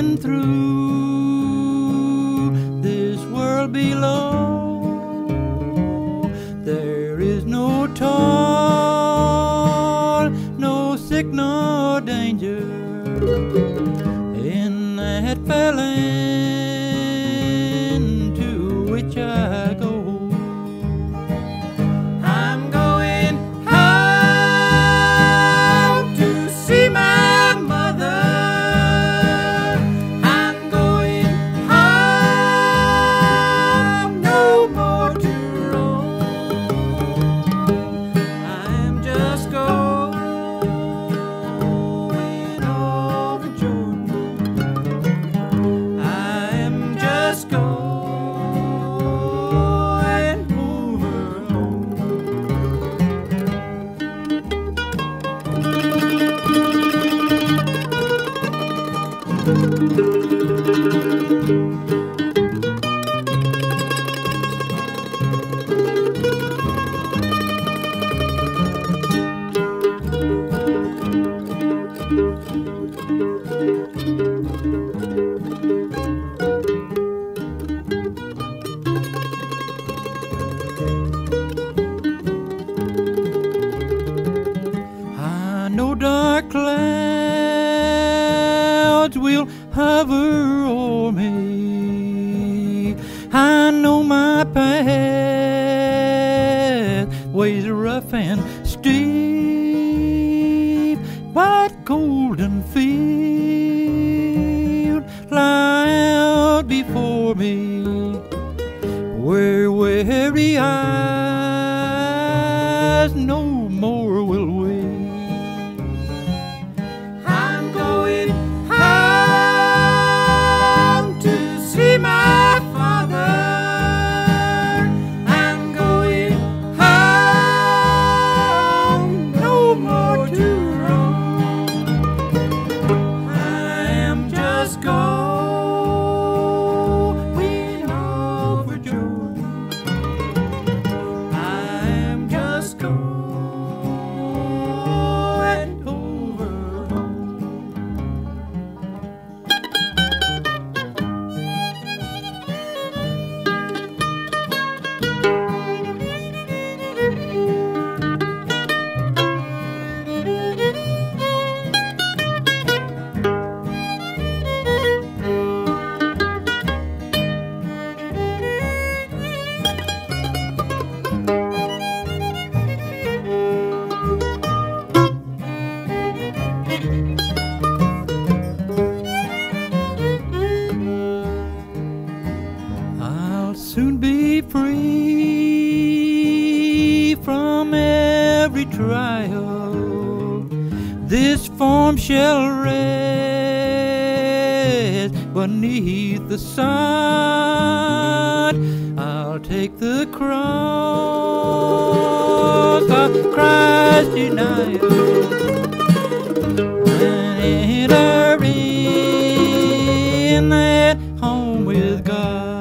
through this world below. There is no toil, no sick, no danger in that fair dark clouds will hover o'er me. I know my path ways rough and steep, but golden field lie out before me where weary eyes no I'll soon be free from every trial. This form shall rest beneath the sun. I'll take the cross of Christ's denial enter in that home with God.